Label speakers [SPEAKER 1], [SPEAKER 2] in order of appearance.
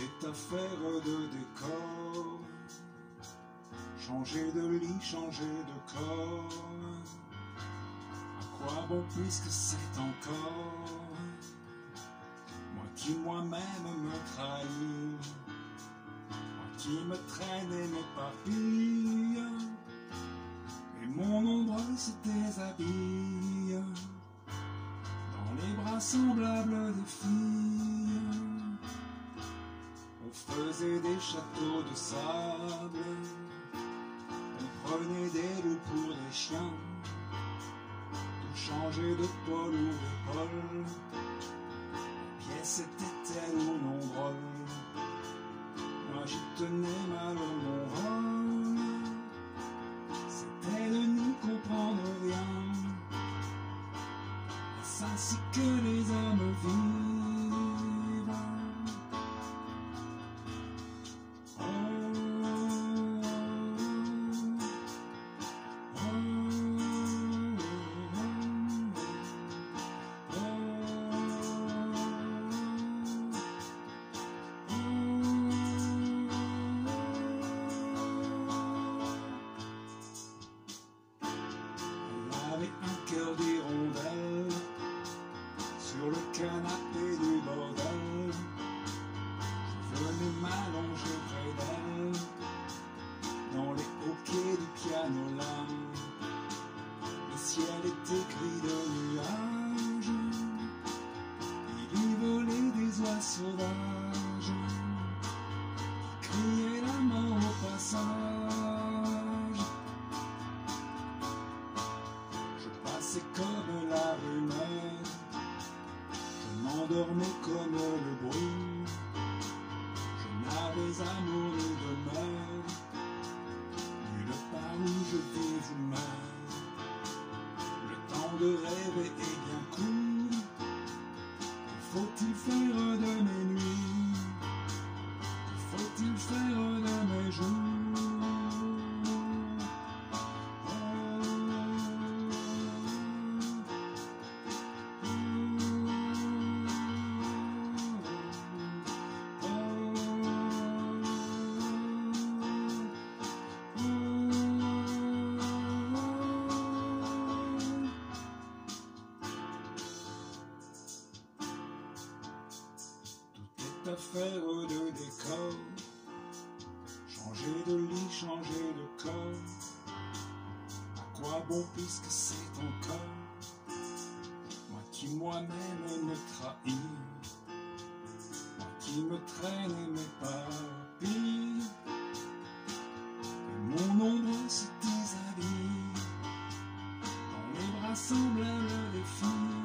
[SPEAKER 1] est affaire de décor. Changer de lit, changer de corps. À quoi bon puisque c'est encore? Moi qui moi-même me trahis, moi qui me traîne et m'éparpille, et mon ombre se déshabille dans les bras semblables des filles. Des châteaux de sable, on prenait des loups pour des chiens, tout changer de pôle ou de pôle. Pièce était-elle ou non drôle. Moi j'y tenais mal mon rôle. C'était de n'y comprendre rien. C'est ainsi que les hommes vivent le canapé du bordel. Je venais m'allonger près d'elle dans les hoquets du piano là. Le ciel était gris de nuages, il y volait des oies sauvages qui la mort au passage. Je passais comme m'endormais comme le bruit. Je n'avais amour ni demeure, nulle part où je vis ou meurs. Le temps de rêver est bien court, que faut-il faire de mes nuits? Que faut-il faire de mes jours? d'affaires ou de décor. Changer de lit, changer de corps. À quoi bon puisque c'est ton corps Moi qui moi-même me trahis. Moi qui me traîne et m'éparpille. Et mon ombre se déshabille. Dans les bras semblables des filles.